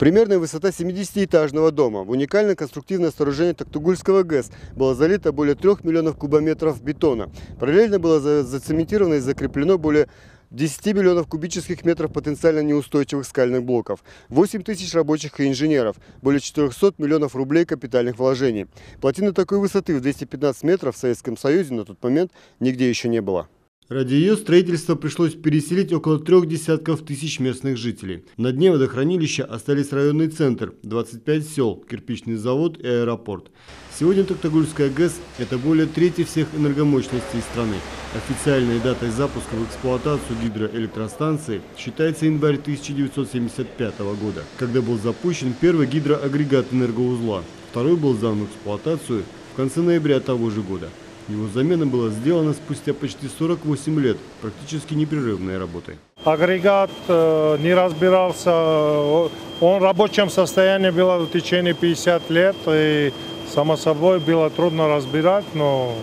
Примерная высота 70-этажного дома. В уникальное конструктивное сооружение Токтугульского ГЭС было залито более 3 миллионов кубометров бетона. Параллельно было зацементировано и закреплено более 10 миллионов кубических метров потенциально неустойчивых скальных блоков, 8 тысяч рабочих и инженеров, более 400 миллионов рублей капитальных вложений. Плотины такой высоты в 215 метров в Советском Союзе на тот момент нигде еще не было. Ради ее строительства пришлось переселить около трех десятков тысяч местных жителей. На дне водохранилища остались районный центр, 25 сел, кирпичный завод и аэропорт. Сегодня Токтагульская ГЭС – это более трети всех энергомощностей страны. Официальной датой запуска в эксплуатацию гидроэлектростанции считается январь 1975 года, когда был запущен первый гидроагрегат энергоузла. Второй был сдан в эксплуатацию в конце ноября того же года. Его замена была сделана спустя почти 48 лет практически непрерывной работы. Агрегат э, не разбирался, он в рабочем состоянии был в течение 50 лет, и само собой было трудно разбирать, но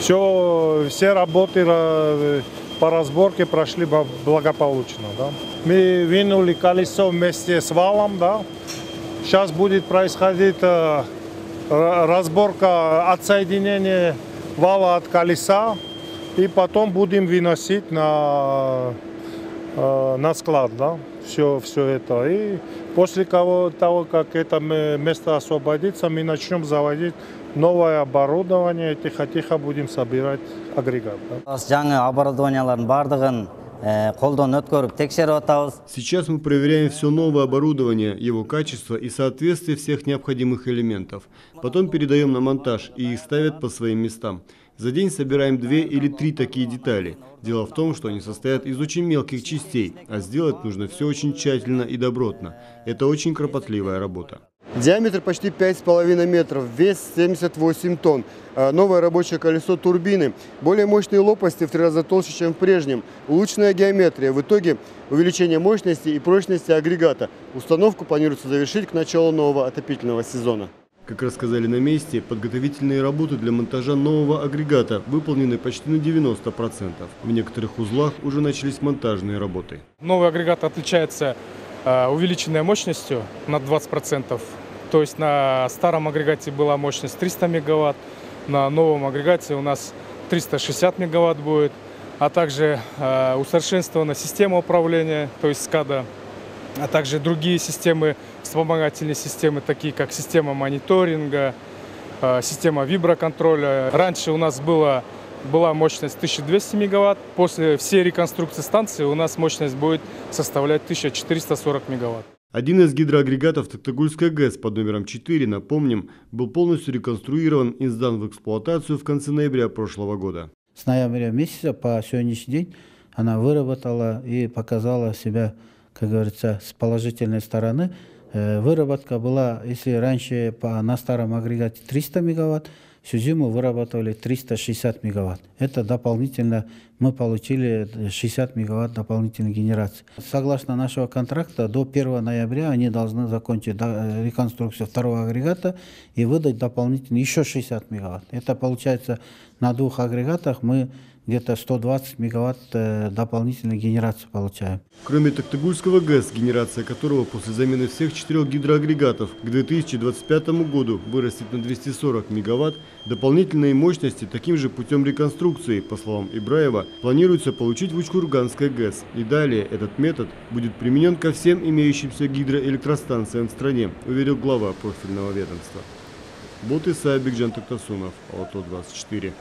все, все работы э, по разборке прошли благополучно. Да. Мы винули колесо вместе с валом, да. Сейчас будет происходить э, разборка отсоединения вала от колеса. И потом будем выносить на, э, на склад, да, все, все это. И после того, как это место освободится, мы начнем заводить новое оборудование, тихо-тихо будем собирать агрегат. Да. Э, Сейчас мы проверяем все новое оборудование, его качество и соответствие всех необходимых элементов. Потом передаем на монтаж и их ставят по своим местам. За день собираем две или три такие детали. Дело в том, что они состоят из очень мелких частей, а сделать нужно все очень тщательно и добротно. Это очень кропотливая работа. Диаметр почти 5,5 метров, вес 78 тонн. А, новое рабочее колесо турбины. Более мощные лопасти в три раза толще, чем в прежнем. Улучшенная геометрия. В итоге увеличение мощности и прочности агрегата. Установку планируется завершить к началу нового отопительного сезона. Как рассказали на месте, подготовительные работы для монтажа нового агрегата выполнены почти на 90%. В некоторых узлах уже начались монтажные работы. Новый агрегат отличается э, увеличенной мощностью на 20%. То есть на старом агрегате была мощность 300 мегаватт, на новом агрегате у нас 360 мегаватт будет, а также э, усовершенствована система управления, то есть SCADA, а также другие системы, вспомогательные системы, такие как система мониторинга, э, система виброконтроля. Раньше у нас было, была мощность 1200 мегаватт, после всей реконструкции станции у нас мощность будет составлять 1440 мегаватт. Один из гидроагрегатов Токтагульской ГЭС под номером 4, напомним, был полностью реконструирован и сдан в эксплуатацию в конце ноября прошлого года. С ноября месяца по сегодняшний день она выработала и показала себя, как говорится, с положительной стороны. Э, выработка была, если раньше по, на старом агрегате 300 мегаватт, Всю зиму вырабатывали 360 мегаватт. Это дополнительно мы получили 60 мегаватт дополнительной генерации. Согласно нашего контракта, до 1 ноября они должны закончить реконструкцию второго агрегата и выдать дополнительно еще 60 мегаватт. Это получается на двух агрегатах мы где-то 120 мегаватт э, дополнительной генерации получаем. Кроме Токтагульского ГЭС, генерация которого после замены всех четырех гидроагрегатов к 2025 году вырастет на 240 мегаватт, дополнительные мощности таким же путем реконструкции, по словам Ибраева, планируется получить в Учкурганской ГЭС. И далее этот метод будет применен ко всем имеющимся гидроэлектростанциям в стране, уверил глава профильного ведомства. Бот Исаия Бигджан Токтасунов, Алато 24.